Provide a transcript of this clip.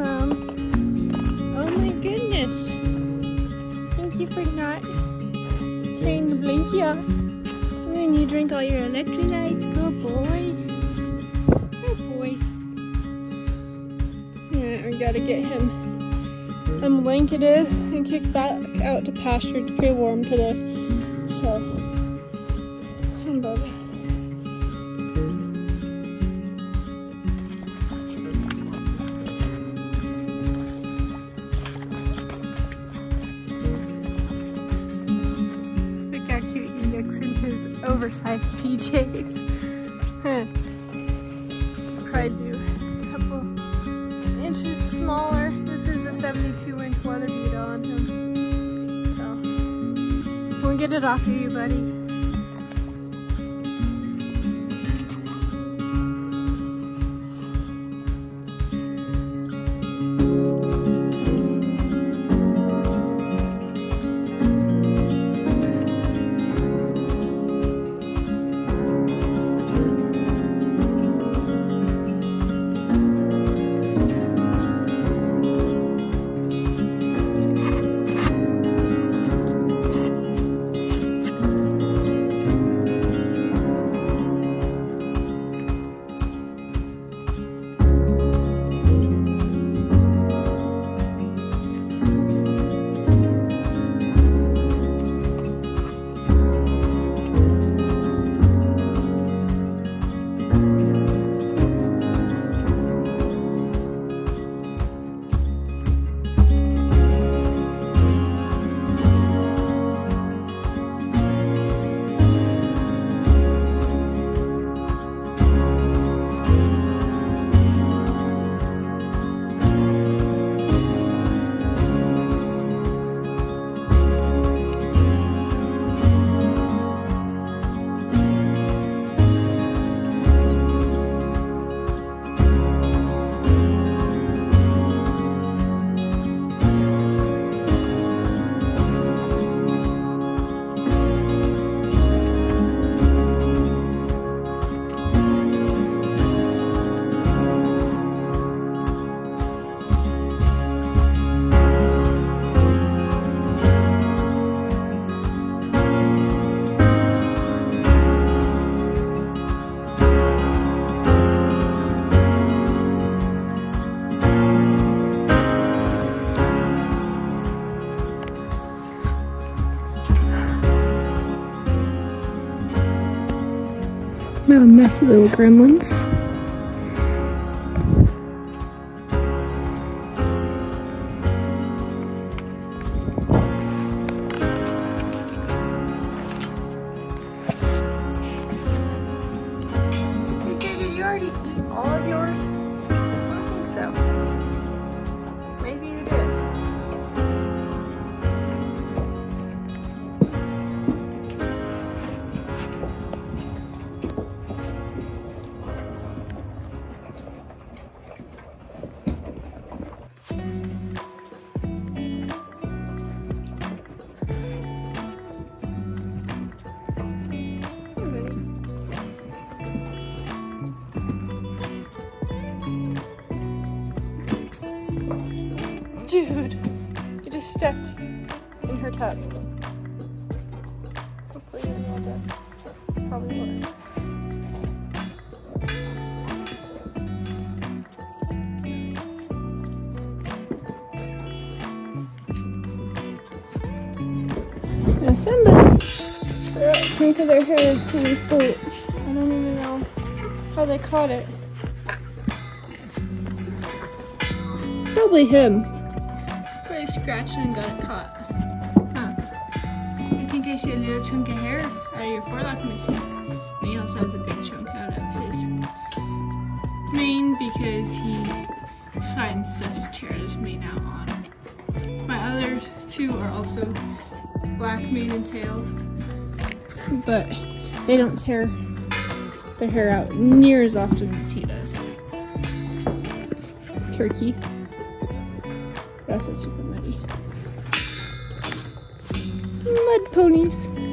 awesome. Oh my goodness. Thank you for not tearing the blankie off. And you drink all your electrolytes. Good boy. Good boy. Yeah, we gotta get him unblanketed and kicked back out to pasture. It's pretty warm today. Oversized PJs. Probably do a couple inches smaller. This is a 72 inch WeatherBeeta on him. So we'll get it off of you, buddy. Little messy little gremlins. Okay, did you already eat all of yours? I don't think so. Dude, you just stepped in her tub. Hopefully not dead. Probably. Now somebody their hair. I don't even know how they caught it. Probably him. Scratched and got it caught. Huh. I think I see a little chunk of hair out of your forelock missing. And he also has a big chunk out of his mane because he finds stuff to tear his mane out on. My other two are also black mane and tail, but they don't tear their hair out near as often as he does. Turkey. That's also super muddy. Mud ponies.